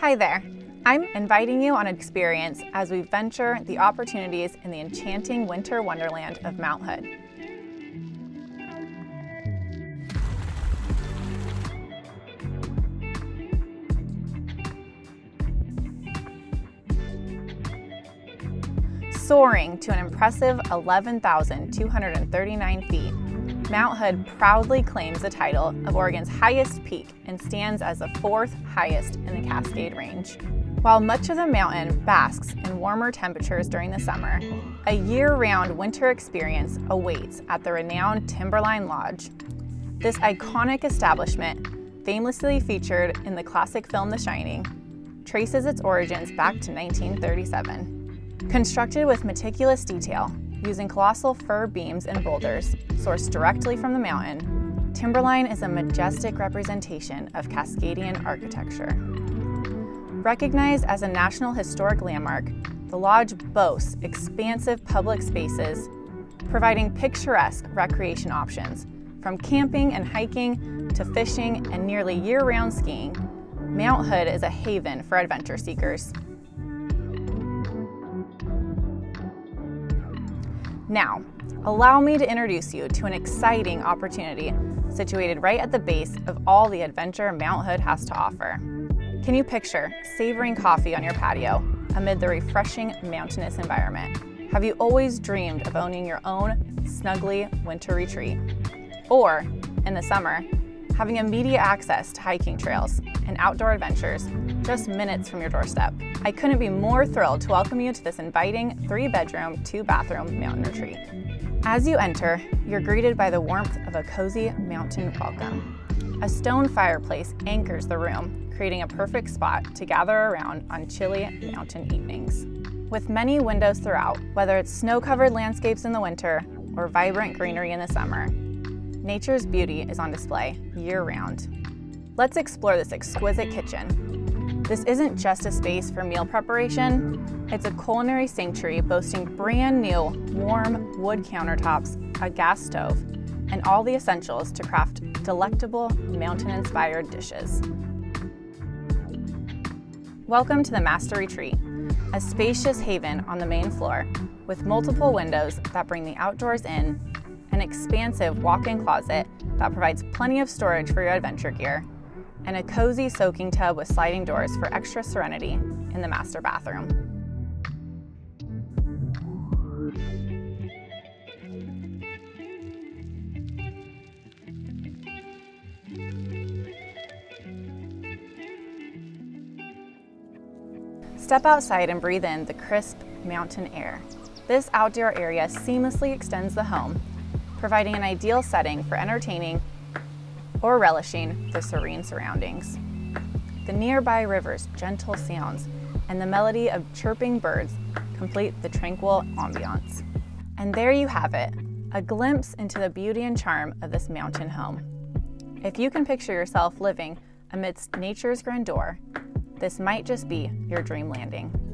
Hi there. I'm inviting you on an experience as we venture the opportunities in the enchanting winter wonderland of Mount Hood. Soaring to an impressive 11,239 feet, Mount Hood proudly claims the title of Oregon's highest peak and stands as the fourth highest in the Cascade Range. While much of the mountain basks in warmer temperatures during the summer, a year-round winter experience awaits at the renowned Timberline Lodge. This iconic establishment, famously featured in the classic film The Shining, traces its origins back to 1937. Constructed with meticulous detail, using colossal fir beams and boulders sourced directly from the mountain, Timberline is a majestic representation of Cascadian architecture. Recognized as a National Historic Landmark, the Lodge boasts expansive public spaces, providing picturesque recreation options, from camping and hiking to fishing and nearly year-round skiing. Mount Hood is a haven for adventure seekers. Now, allow me to introduce you to an exciting opportunity situated right at the base of all the adventure Mount Hood has to offer. Can you picture savoring coffee on your patio amid the refreshing mountainous environment? Have you always dreamed of owning your own snuggly winter retreat? Or, in the summer, having immediate access to hiking trails and outdoor adventures just minutes from your doorstep. I couldn't be more thrilled to welcome you to this inviting three bedroom, two bathroom mountain retreat. As you enter, you're greeted by the warmth of a cozy mountain welcome. A stone fireplace anchors the room, creating a perfect spot to gather around on chilly mountain evenings. With many windows throughout, whether it's snow-covered landscapes in the winter or vibrant greenery in the summer, nature's beauty is on display year-round. Let's explore this exquisite kitchen. This isn't just a space for meal preparation, it's a culinary sanctuary boasting brand new, warm wood countertops, a gas stove, and all the essentials to craft delectable mountain-inspired dishes. Welcome to the Master Retreat, a spacious haven on the main floor with multiple windows that bring the outdoors in an expansive walk-in closet that provides plenty of storage for your adventure gear, and a cozy soaking tub with sliding doors for extra serenity in the master bathroom. Step outside and breathe in the crisp mountain air. This outdoor area seamlessly extends the home providing an ideal setting for entertaining or relishing the serene surroundings. The nearby river's gentle sounds and the melody of chirping birds complete the tranquil ambiance. And there you have it, a glimpse into the beauty and charm of this mountain home. If you can picture yourself living amidst nature's grandeur, this might just be your dream landing.